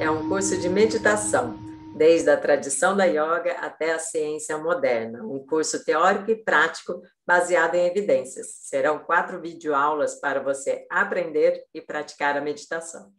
É um curso de meditação, desde a tradição da yoga até a ciência moderna, um curso teórico e prático baseado em evidências. Serão quatro videoaulas para você aprender e praticar a meditação.